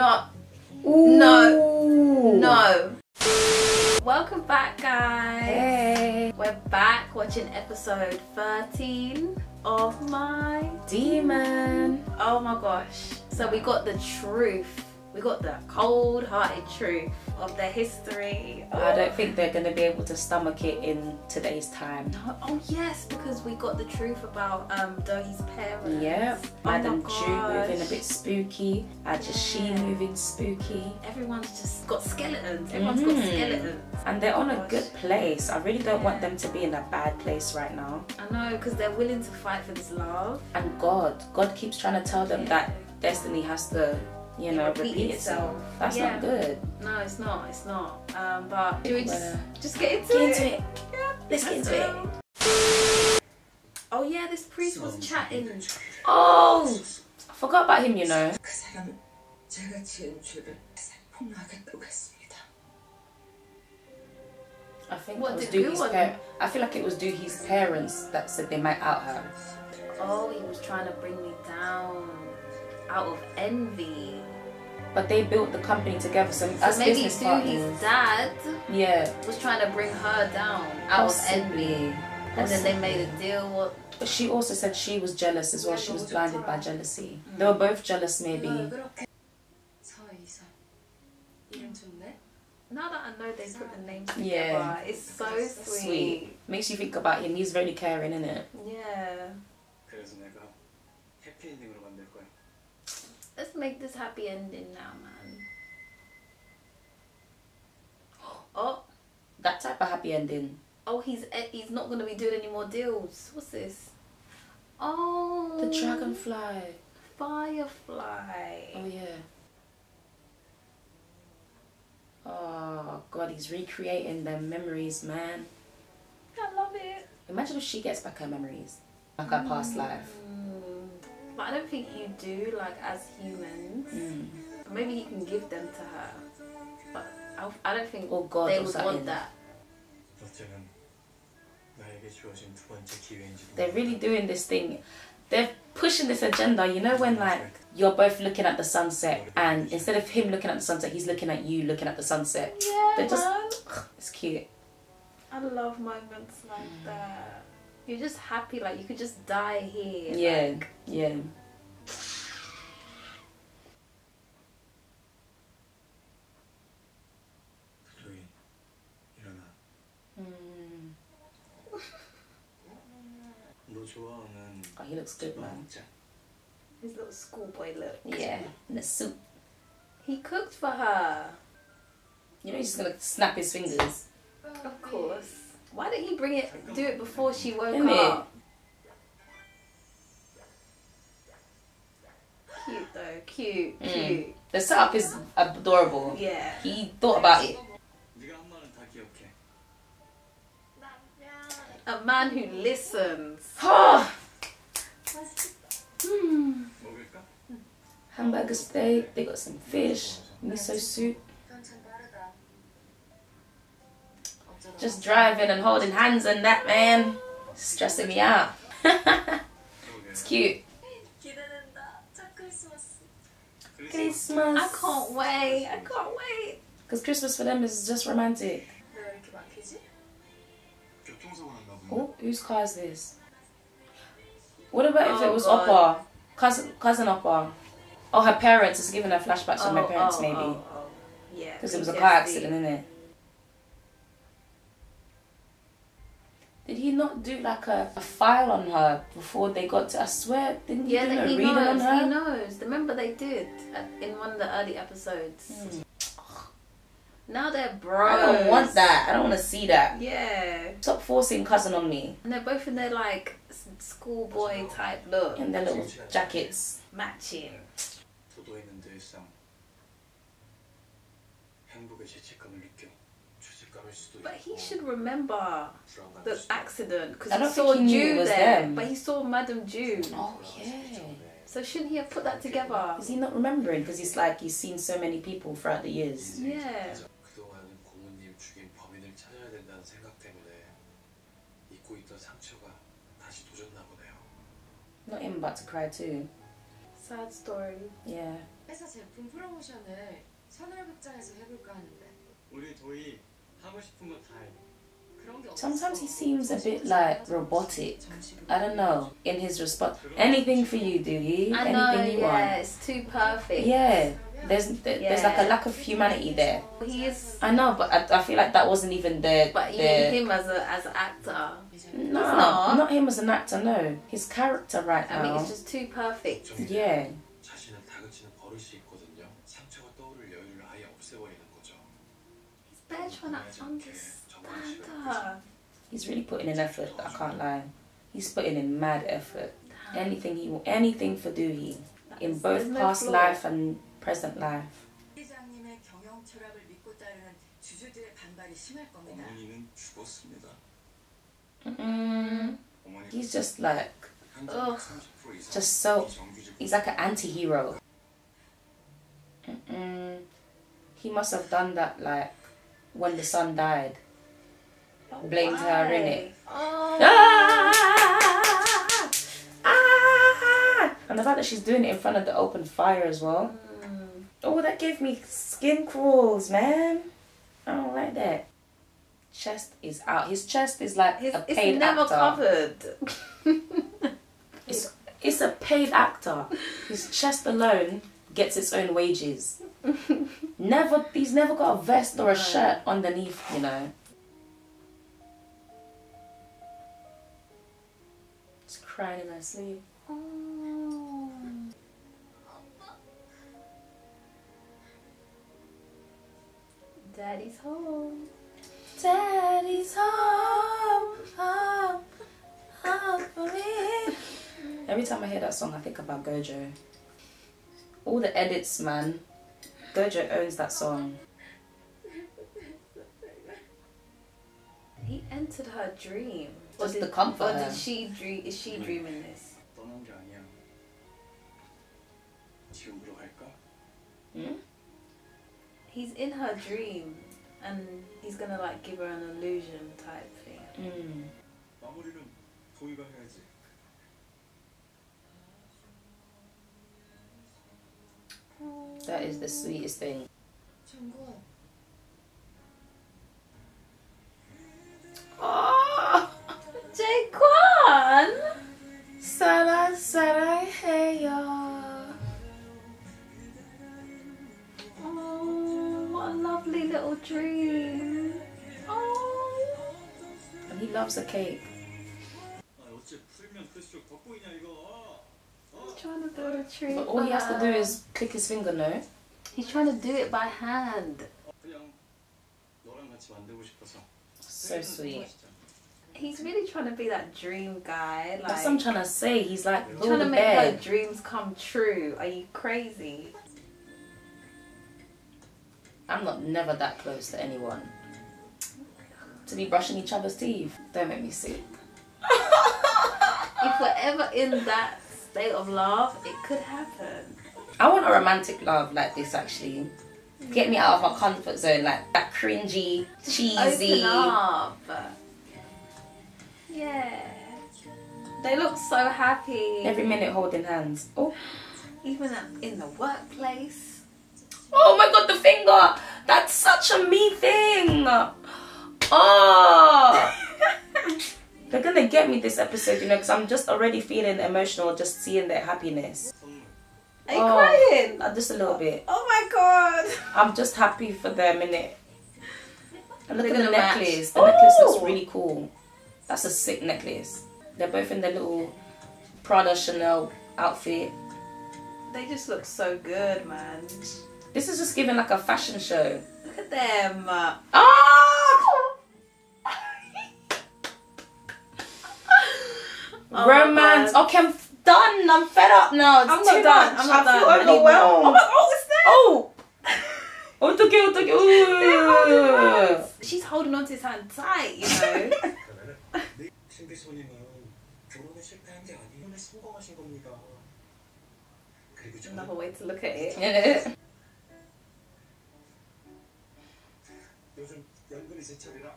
not. Ooh. No. No. Welcome back, guys. Hey. We're back watching episode 13 of my. Demon. Oh my gosh. So we got the truth. We got the cold hearted truth of their history. I don't think they're going to be able to stomach it in today's time. No, oh yes, because we got the truth about um Doohee's parents. Yep. Oh my Adam Jew moving a bit spooky. Ajashi Yeah. moving spooky. Everyone's just got skeletons. Everyone's got Mhm. skeletons. And they're on a good place. I really don't want them to be in a bad place right now. I know, because they're willing to fight for this love. And God, God keeps trying to tell them that destiny has to, you know, repeat, repeat itself. That's yeah. not good. No, it's not. It's not. Um, but do we just uh, just get into, get into it? it. Yeah, Let's get into it. Oh yeah, this priest so was chatting. Oh, I forgot about him. You know. I think what it was Doogie's parents. I feel like it was Doohee's parents that said they might out her. Oh, he was trying to bring me down out of envy but they built the company together. So, so as maybe business through partners, his dad, yeah, was trying to bring her down out Possibly. of envy, and then they made a deal. But she also said she was jealous as well. She was blinded by jealousy. Mm. They were both jealous, maybe. Now that I know they put the names together, yeah. it's so sweet. sweet. Makes you think about him. He's very caring, isn't it? Yeah. Let's make this happy ending now, man. Oh, That type of happy ending. oh, he's eh, he's not gonna be doing any more deals. What's this? Oh, The dragonfly. firefly. Oh yeah. Oh god, he's recreating their memories, man. I love it. Imagine if she gets back her memories, like her past life. But I don't think you do, like, as humans. Mm. Maybe he can give them to her. But I, I don't think or God they would want that. They're really doing this thing. They're pushing this agenda. You know when like you're both looking at the sunset, and instead of him looking at the sunset, he's looking at you looking at the sunset. Yeah, they're just. It's cute. I love moments like that. You're just happy, like you could just die here. Yeah, like. yeah. Hmm. Oh, he looks good, man. His little schoolboy look. Yeah, in the suit. He cooked for her. You know he's just gonna snap his fingers. Of course. Why didn't he bring it, do it before she woke Isn't up? It? Cute though, cute, mm. cute. The setup is adorable. Yeah. He thought about it. A man who listens. Ah! hmm. Hamburger steak, they got some fish, miso soup. Just driving and holding hands and that, man. Stressing me out. it's cute. Christmas. I can't wait. I can't wait. Because Christmas for them is just romantic. Oh, whose car is this? What about oh if it was oh, God. Oppa? Cousin, cousin Oppa. Or her parents. It's giving her flashbacks oh, my parents, oh, maybe. Oh, yeah. Because it was a car accident, isn't it? Did he not do like a, a file on her before they got to? I swear, didn't he Yeah, do that a he reading on knows. her? He knows. Remember they did at- in one of the early episodes. Hmm. Now they're bros. I don't want that. I don't want to see that. Yeah, Stop forcing cousin on me and they're both in their like s- schoolboy type look, in their little jackets. matching. 도도있는 늘상 행복의 죄책감을 느껴 죄책감일 수도 But he should remember the accident because he saw he Jew there, them. but he saw Madam Joo. Oh yeah. So shouldn't he have put that together? Is he not remembering? Because it's like he's seen so many people throughout the years. Yeah. Not him about to cry too. Sad story. Yeah. Sometimes he seems a bit like robotic. I don't know in his response. Anything for you, do you? Anything you yeah, it's too perfect. Yeah, there's there's yeah. like a lack of humanity there. He is. I know, but I, I feel like that wasn't even there. But their, him as a as an actor. No, not. not. him as an actor. No, his character right I now. I mean, it's just too perfect. Yeah. They're trying to understand her. He's really putting in effort. I can't lie. He's putting in mad effort. Anything he, anything for Doohee, in both past life and present life. Mm-mm. He's just like, ugh, just so, he's like an anti-hero. Mm-mm. He must have done that like when the son died. Blamed her in it. Oh. Ah! Ah! And the fact that she's doing it in front of the open fire as well. Mm. Oh, that gave me skin crawls, man. I don't like that. Chest is out. His chest is like His, a it's never actor. covered. It's it's a paid actor. His chest alone gets its own wages. never he's never got a vest or a shirt underneath, you know. He's crying in her sleep. Oh. Daddy's home. Daddy's home, home, home for me. Every time I hear that song, I think about Gojo. All the edits, man. Gojo owns that song. He entered her dream. Just did, the comfort. Or did she dream? Is she dreaming this? Hmm? He's in her dream, and he's gonna like give her an illusion type thing. Mm. That is the sweetest thing. 정군, Oh, Jaquan! Sarai, Sarai, hey yo. Oh, what a lovely little dream. Oh. And he loves a cake trying to build a tree. But all he has to do is click his finger, no? He's trying to do it by hand. So sweet. He's really trying to be that dream guy. Like, That's what I'm trying to say. He's like trying to make her dreams come true. Are you crazy? I'm not never that close to anyone. To be brushing each other's teeth. Don't make me sick. we're ever in that state of love, it could happen. I want a romantic love like this actually. Get me out of my comfort zone, like that cringy, cheesy. Open up. Yeah. They look so happy. Every minute holding hands. Oh, Even in the workplace. oh my god, the finger! That's such a me thing. Oh, they're gonna get me this episode, you know, because I'm just already feeling emotional just seeing their happiness. Are you Oh. crying? Just a little bit. Oh my god. I'm just happy for them, innit? And look They're at the gonna match. necklace. The necklace looks Oh! really cool. That's a sick necklace. They're both in their little Prada Chanel outfit. They just look so good, man. This is just giving like a fashion show. Look at them. Ah! Oh romance. Okay, I'm done. I'm fed up now. It's I'm not done. Much. I'm not I done. feel overwhelmed. I'm like, oh, it's there. Oh. Oh, took it, took it. She's holding on to his hand tight, you know. Another way to look at it.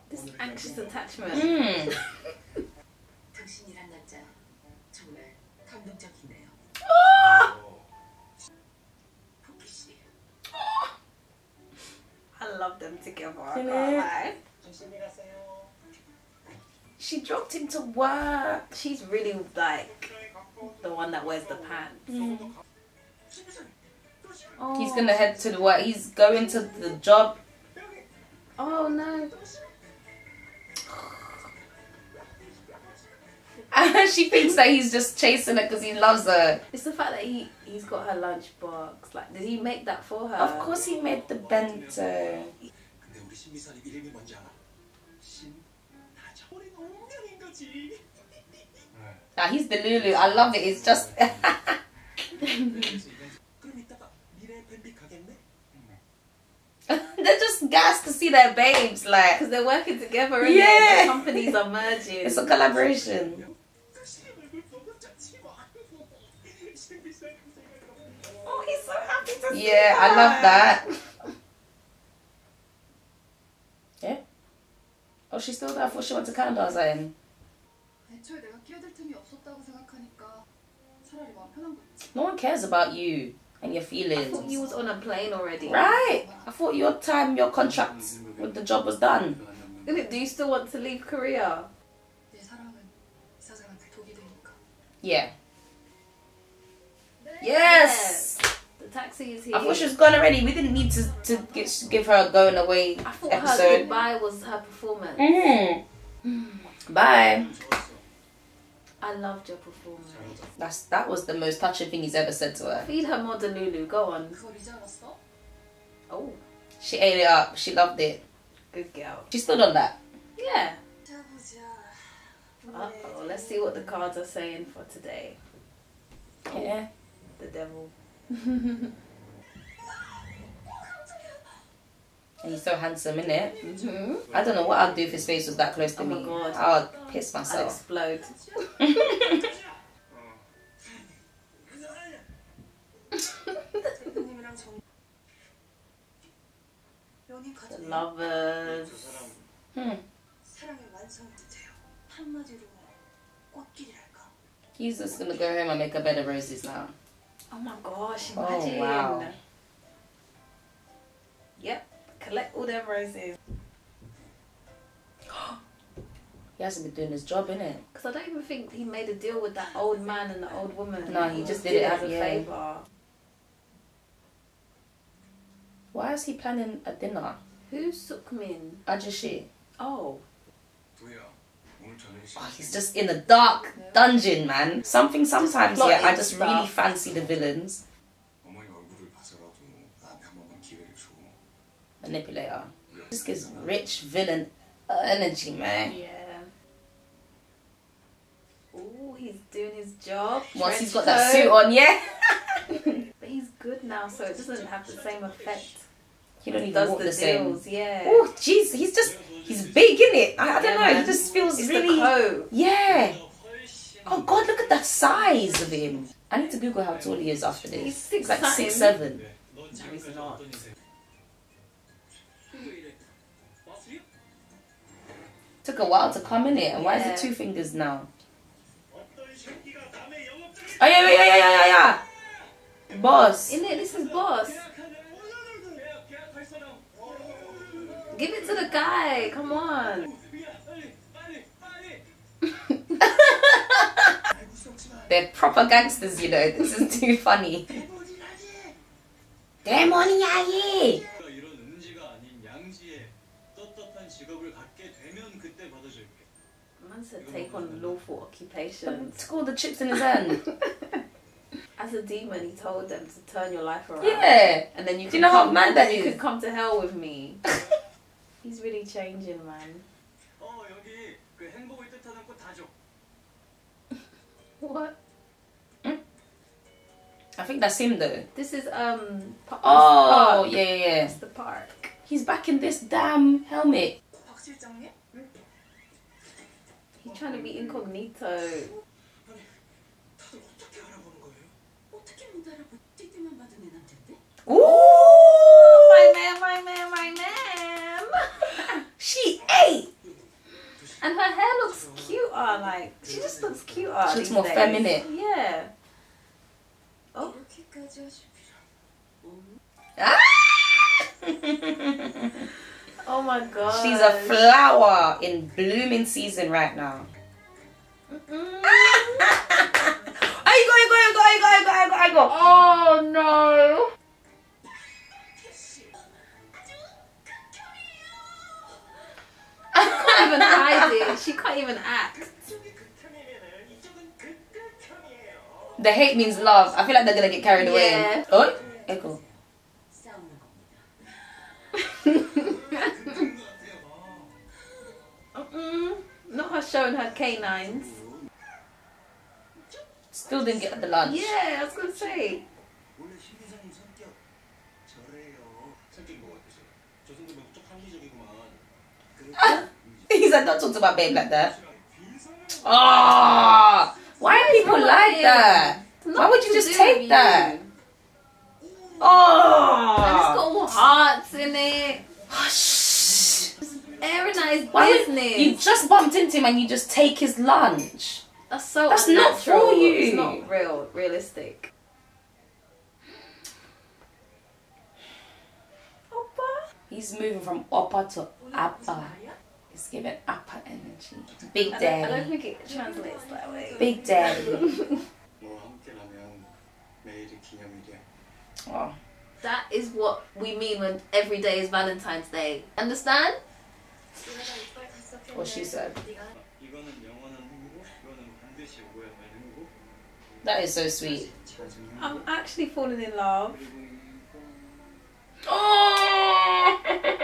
this anxious attachment. Mm. 감동적이네요. I love them together. She dropped him to work. She's really like the one that wears the pants. Mm. Oh. He's gonna head to the work. He's going to the job. Oh no. she thinks that he's just chasing her because he loves her. It's the fact that he he's got her lunchbox. Like, did he make that for her? Of course, he made the bento. Now nah, he's the Lulu. I love it. It's just. they're just gassed to see their babes, like because they're working together. Yeah, their companies are merging. It's a collaboration. Yeah, I love that. yeah. Oh, she's still there. I thought she went to Canada. I no one cares about you and your feelings. I thought you was on a plane already. Right. I thought your time, your contract with the job was done. Do you still want to leave Korea? Yeah. Yes. yes taxi is here. I thought she was gone already. We didn't need to, to get, give her a going away I thought episode. her goodbye was her performance. Mm. Bye. I loved your performance. That's that was the most touching thing he's ever said to her. Feed her more than Lulu. Go on. Oh. She ate it up. She loved it. Good girl. She stood on that. Yeah. Uh oh. Let's see what the cards are saying for today. Yeah. The devil. And he's so handsome, isn't it? Mm -hmm. I don't know what I'd do if his face was that close to oh me. I'd piss myself. I'd explode. the lovers. Hmm. He's just gonna go home and make a bed of roses now. Oh my gosh, oh, imagine. Oh, wow. Yep, collect all their roses. he hasn't been doing his job, innit? Because I don't even think he made a deal with that old man and the old woman. No, he, just did, it as a yeah. favour. Why is he planning a dinner? Who's Sukmin? Ajashi. Oh. Oh, he's just in a dark dungeon, man. Something sometimes, yeah, I just really fancy the villains. Manipulator. This gives rich villain energy, man. Yeah. Oh, he's doing his job. Once he's got that suit on, yeah. but he's good now, so it doesn't have the same effect. He don't even walk the, the same. Yeah. Oh, jeez, he's just he's big in it. I, I don't yeah, know. Man. He just feels it's really. Yeah. Oh God, look at that size of him. I need to Google how tall he is after this. He's six, like six seven. No, not. Took a while to come in it, and yeah. why is it two fingers now? Oh yeah, yeah, yeah, yeah, yeah, yeah. Boss. In it, this is boss. Give it to the guy. Come on. 야, 빨리 빨리 빨리. They're proper gangsters, you know. This is too funny. 데모니아이. 내가 이런 음지가 아닌 양지에 떳떳한 직업을 갖게 되면 그때 받아줄게. Man said take on lawful occupations. Took all the chips in his hand. As a demon, he told them to turn your life around. Yeah. And then you Do can you know how come, mad and then that you is? could come to hell with me. He's really changing, man. 어 여기 그 행복을 뜻하는 꽃 다 줘. What? I think that's him though. This is um. Pa- Oh park. yeah, yeah, yeah. It's the park. He's back in this damn helmet. 박 실장님? He's trying to be incognito. 다들 어떻게 알아보는 거예요? 어떻게 못 알아보 띠띠만 받은 애 남잔데? Ooh, My man, my man, my man. She ate. And her hair looks cute. Are like she just looks cute. Uh, she looks more days. feminine. Yeah. Oh. Ah! oh my god. She's a flower in blooming season right now. Mm -mm. I go, I go, I go, I go, I go, I go. Oh no. can't even hide it. She can't even act. The hate means love. I feel like they're gonna get carried yeah. away. Oh, echo. Not her showing her canines. Still didn't get the lunch. Yeah, I was gonna say. I don't talk to my babe like that. Oh, why are people like that? Why would you just take that? Oh, and it's got all hearts in it. Ah, Aaron nice business. You just bumped into him and you just take his lunch. That's so. That's not for you. It's not real, realistic. Oppa. He's moving from oppa to appa. It's giving upper energy. Big daddy. I don't, I don't think it translates that way. Big daddy. oh. That is what we mean when every day is Valentine's Day. Understand? What she said. That is so sweet. I'm actually falling in love. Oh!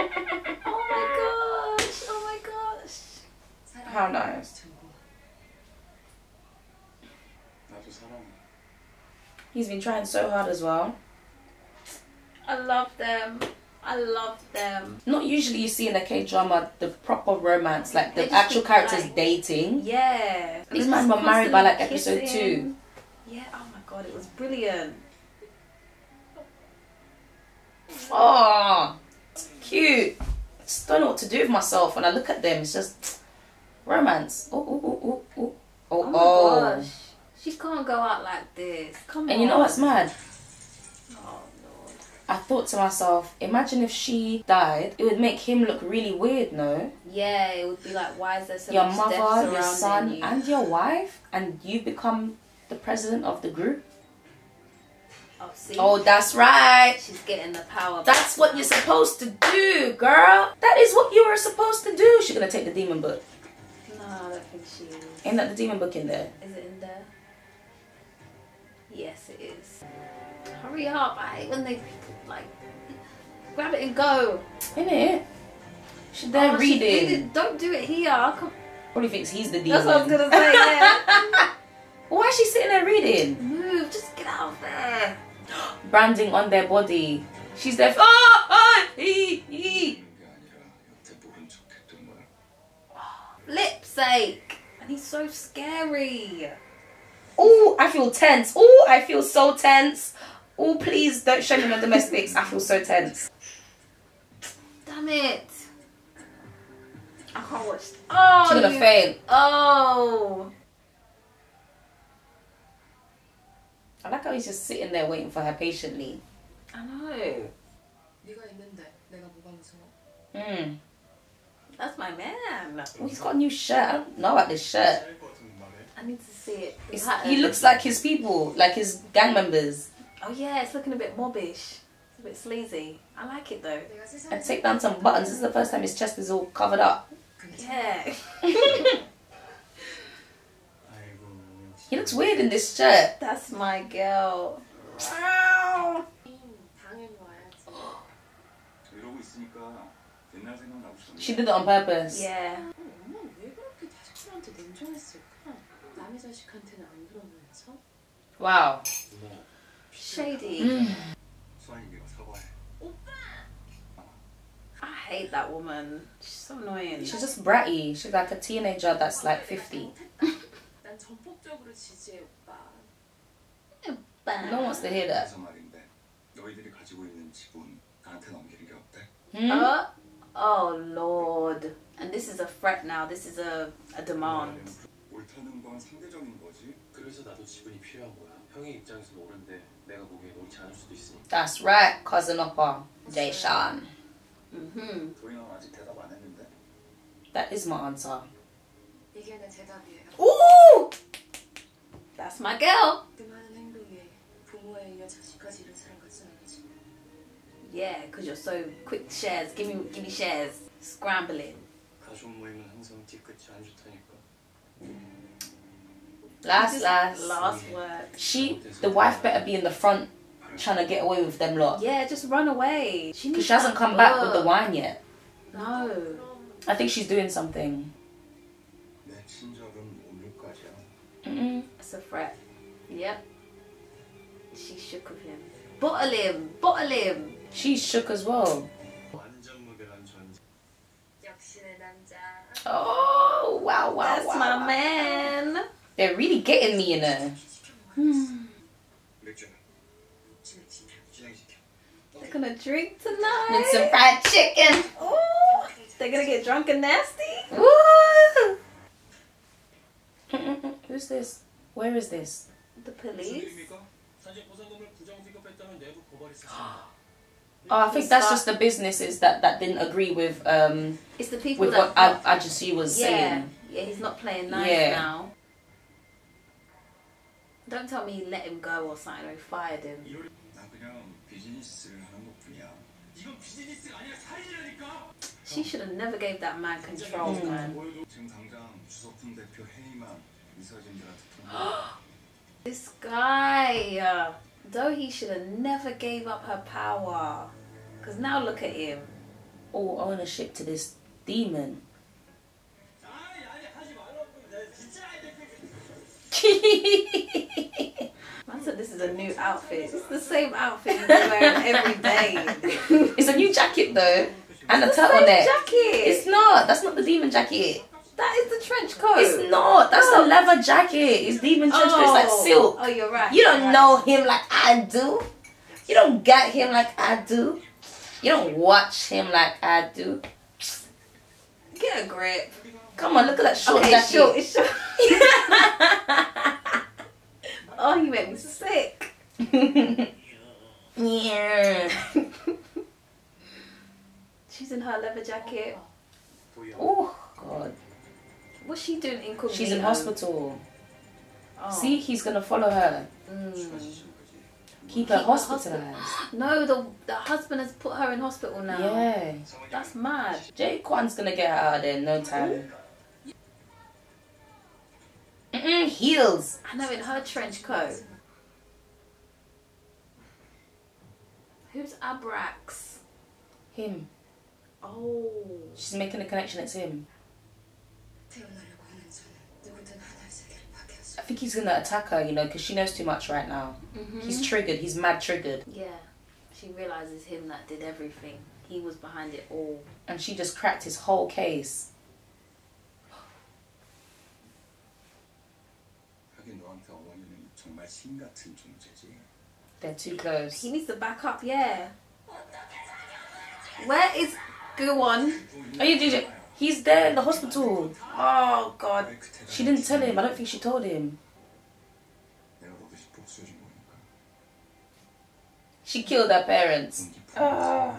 He's been trying so hard as well. I love them. I love them. Not usually you see in a K drama the proper romance, like the actual characters like, dating. Yeah. These men were married by like kissing. episode two. Yeah, oh my god, it was brilliant. Oh, cute. I just don't know what to do with myself when I look at them. It's just romance. Oh, oh, oh, oh, oh. Oh, Oh oh. gosh. She can't go out like this. Come on. And you know what's mad? Oh lord. I thought to myself, imagine if she died, it would make him look really weird, no? Yeah, it would be like, why is there so your much mother, death your son, you? and your wife, and you become the president of the group? oh, see, Oh, that's right. she's getting the power. That's what you're supposed to do, girl. That is what you were supposed to do. She's gonna take the demon book. No, I don't think she is. Ain't that the demon book in there? Is it in there? Yes, it is. Hurry up! I when they like grab it and go. In oh, it? She's there Oh, reading. it. Don't do it here. Come- Probably thinks he's the demon. That's what I was gonna say. Yeah. Why is she sitting there reading? Move, just get out of there. Branding on their body. She's there. Oh, oh, he, he. Sake. And he's so scary. Oh, I feel tense. Oh, I feel so tense. Oh, please don't show me no domestics. I feel so tense. Damn it. I can't watch. Oh, She's gonna you- faint. Oh. I like how he's just sitting there waiting for her patiently. I know. 네 that's my man. He's got a new shirt. I don't know about this shirt. I need to see it. He looks like his people, like his gang members. Oh yeah, it's looking a bit mobbish. A bit sleazy. I like it though. And take down some buttons. This is the first time his chest is all covered up. Yeah. he looks weird in this shirt. That's my girl. She did it on purpose. Yeah. Wow. Shady. Mm. I hate that woman. She's so annoying. She's just bratty. She's like a teenager that's like 50. no one wants to hear that. Uh, oh lord. And this is a threat now. This is a, a demand. 옳다는 건 상대적인 거지. 그래서 나도 지분이 필요한 거야. 형의 입장에서는 옳은데 내가 보기엔 옳지 않을 수도 있으니까. That's right, cousin Upper. Jay Sean. Mm-hmm. 도희는 아직 대답 안 했는데. That is my answer. 이게 내 대답이에요. Ooh! That's my girl. 그 많은 행동이 부모에 이어 자식까지 이른 사람 같진 않지. Yeah, because you're so quick shares. Give me, give me shares. Scrambling. 가족 모임은 항상 뒤끝이 안 좋다니까. Last, Just last. Last word. She, the wife better be in the front trying to get away with them lot. Yeah, just run away. She Because needs she hasn't that come back with the book. wine yet. No. I think she's doing something. 내 친절은 오늘까지야. Mm-mm. It's a threat. Yep. She shook with him. Bottle him. Bottle him. She shook as well. Oh, wow, wow, That's wow, my wow. man. They're really getting me in there. They're gonna drink tonight. With some fried chicken. Ooh, they're gonna get drunk and nasty. Who's this? Where is this? The police? Oh, I think that's just the businesses that, that didn't agree with um. It's the people with what Ad- Adjussi was yeah, saying. Yeah, he's not playing nice yeah. now. Don't tell me he let him go or something or he fired him. She should have never gave that man control, hmm. man. this guy. Uh, Though he should have never gave up her power. Because now look at him. All ownership to this demon. Man said this is a new outfit. It's the same outfit he's wear every day. it's a new jacket though. And it's a turtleneck. jacket. It's not. That's not the demon jacket. That is the trench coat. It's not. That's no. Oh. a leather jacket. It's even trench coat. It's like oh. silk. Oh, you're right. You don't right. know him like I do. You don't get him like I do. You don't watch him like I do. Get a grip. Come on, look at that short okay, jacket. Short, it's short. oh, you make me sick. yeah. She's in her leather jacket. Oh, God. What's she doing in Incognito? She's in hospital. Oh. See, he's gonna follow her. Mm. Keep her Keep hospitalized. No, the the husband has put her in hospital now. Yeah. That's mad. Jay Kwan's gonna get her out of there in no time. Mm-mm, heels. I know in her trench coat. Who's Abrax? Him. Oh. She's making a connection. It's him. I think he's gonna attack her, you know, because she knows too much right now. Mm-hmm. He's triggered. He's mad triggered. Yeah, she realizes him that did everything. He was behind it all. And she just cracked his whole case. They're too close. He needs to back up. Yeah. Where is Guwon? Are you DJ? He's there in the hospital. Oh, God. She didn't tell him. I don't think she told him. She killed her parents. Oh.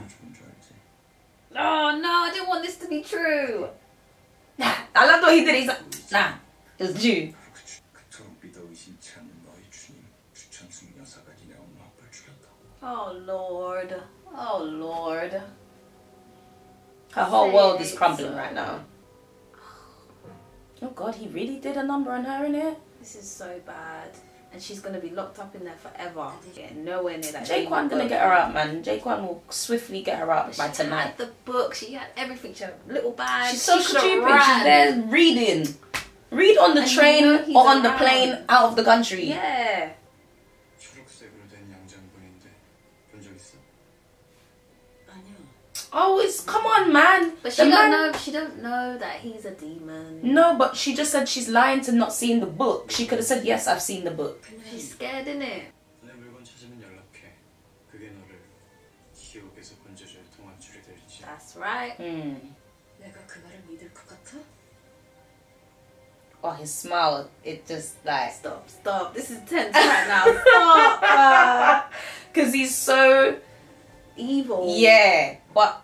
oh, no, I didn't want this to be true. Nah, I love what he did. He's like, nah, it was Oh, Lord. Oh, Lord. Her whole world is crumbling right uh, now. Oh God, he really did a number on her in it. This is so bad. And she's gonna be locked up in there forever. Getting nowhere near that. Jaquan gonna get her out, man. Jaquan will swiftly get her out She by had tonight. the book. She had everything. She had a little bag. She's so She stupid. ran. She's there reading. Read on the And you train know or on the plane out of the country. Yeah. Oh, it's come on, man. But she don't know. She don't know that he's a demon. No, but she just said she's lying to not seeing the book. She could have said yes, I've seen the book. She's scared, isn't it? That's right. Mm. Oh, his smile, it just like. Stop, stop. This is tense right now. Stop. Because uh... he's so evil. Yeah. But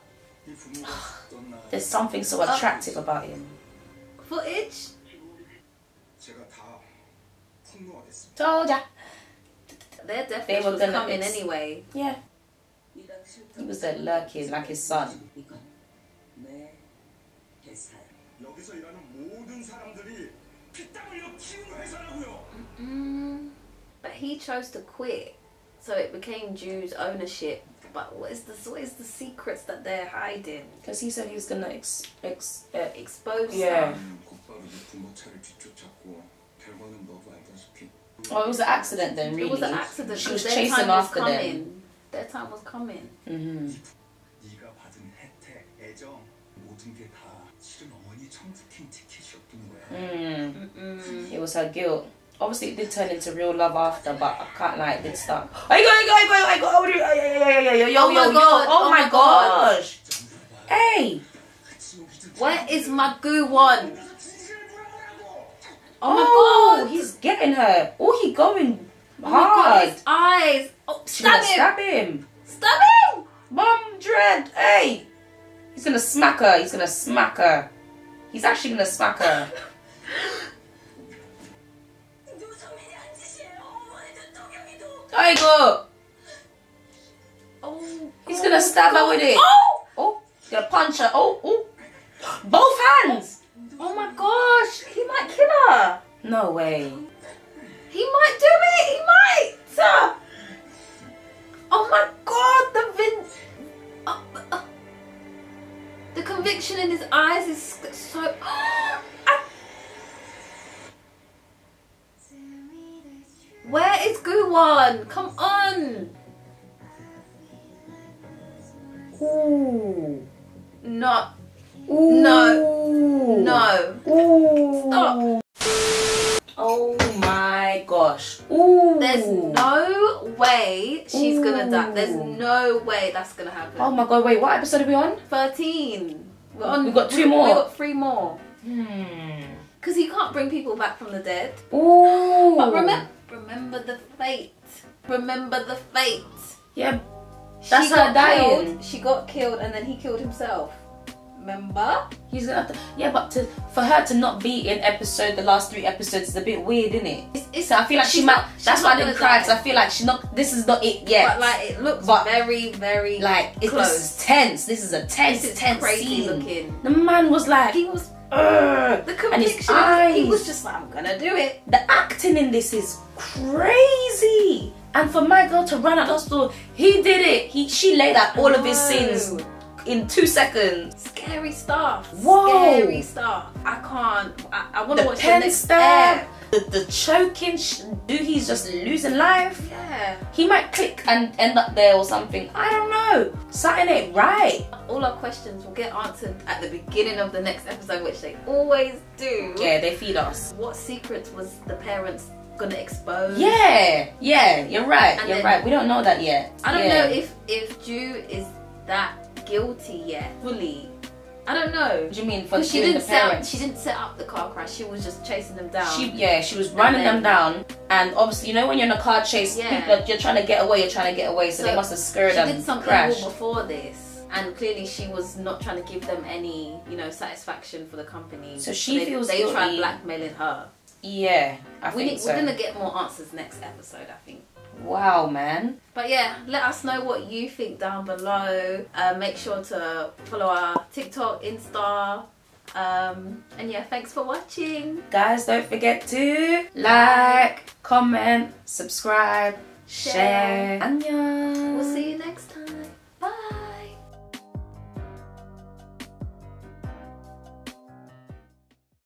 there's something so uh, attractive about him. Footage? Told ya. Their death they were coming anyway. Yeah. He was there lurking like his son. Mm -mm. But he chose to quit, so it became Joo's ownership but what is this? What is the secrets that they're hiding? Because he said he was gonna ex, ex uh, expose. Yeah. Them. Oh, it was an accident then. Really, it was an accident. She was chasing after was them. Their time was coming. Mm-hmm. Mm. It was her guilt. Obviously, it did turn into real love after, but I can't like it did start. I go, I go, I go, I go. Oh, yeah, yeah, yeah, yeah, yeah, yo, Oh yo, my yo. God, Oh, oh my my gosh. Hey. Where is my Gu-won? Oh my Oh, god! he's getting her. Oh, he going Oh my god, hard. his eyes! Oh, stab him! stab him. Stab him! Mom, Dread, hey. He's gonna smack her. He's gonna smack her. He's actually gonna smack her. 동영이도. There you go. Oh, He's gonna stab her with it. Oh! Oh, he's gonna punch her. Oh, oh. Both hands. Oh my gosh! He might kill her! No way. Oh my god, wait, what episode are we on? 13. We're on, We've got two more. We've got three more. Hmm. Because he can't bring people back from the dead. Ooh. But remember, remember the fate. Remember the fate. Yeah. That's she her got dying. Killed, she got killed and then he killed himself. Remember? He's gonna have to. Yeah, but to for her to not be in episode, the last three episodes is a bit weird, isn't it? It's, it's, So I feel like she might. that's why I didn't cry because. I feel like she's not. This is not it yet. But like it looks But- very, very like it, close. tense. This is a tense, This is tense crazy scene. looking. The man was like, He was Ugh. the conviction. He was just like, I'm gonna do it. the acting in this is crazy. And for my girl to run out the hospital, he did it. He she laid out all of his sins. In two seconds. Scary stuff. Whoa. Scary stuff. I can't. I, I want to watch pen the next stab, the, the choking. Sh- do he's just losing life? Yeah. He might click and end up there or something. I don't know. Something ain't right. All our questions will get answered at the beginning of the next episode, which they always do. Yeah, they feed us. What secrets was the parents gonna expose? Yeah, yeah, you're right. And you're then- right. We don't know that yet. I don't Yeah. know if if Joo is that guilty yet fully. I don't know. What do you mean for she didn't the set up, she didn't set up the car crash. She was just chasing them down. She yeah, she was running them down, and obviously, you know, when you're in a car chase, Yeah. people are, you're trying to get away. You're trying to get away, so, they must have scared she them. did something crash. before this, and clearly she was not trying to give them any, you know, satisfaction for the company. So she they, feels they tried guilty. blackmailing her. Yeah, I We think need, so. We're gonna get more answers next episode, I think. Wow, man. But yeah, let us know what you think down below. Uh, make sure to follow our TikTok, Insta. Um, and yeah, thanks for watching. Guys, don't forget to like, comment, subscribe, Share. share. Annyeong.